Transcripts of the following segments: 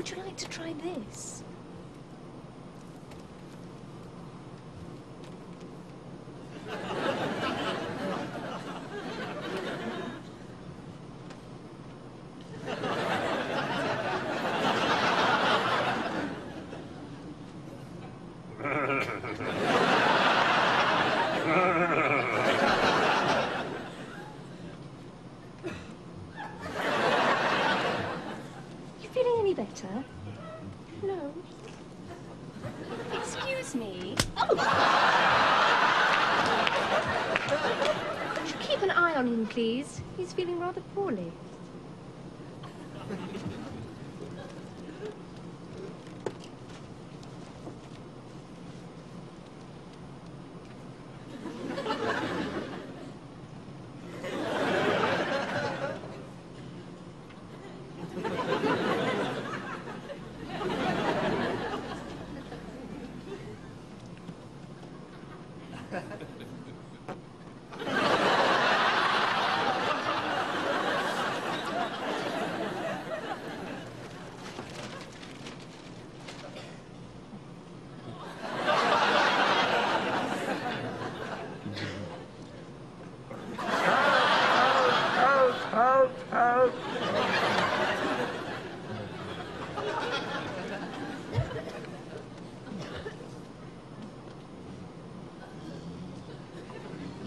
Would you like to try this? You feeling any better? No. Excuse me. Oh! Would you keep an eye on him, please? He's feeling rather poorly.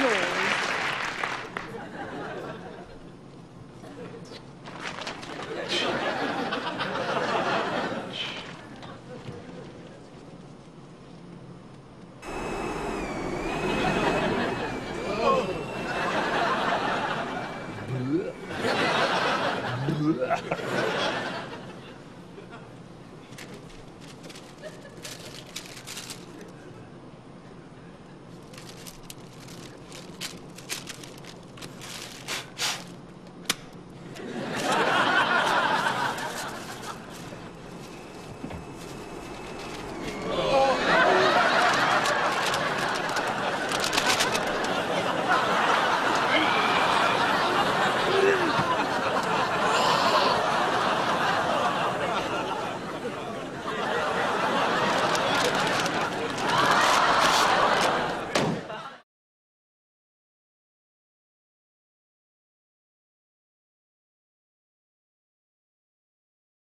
yours.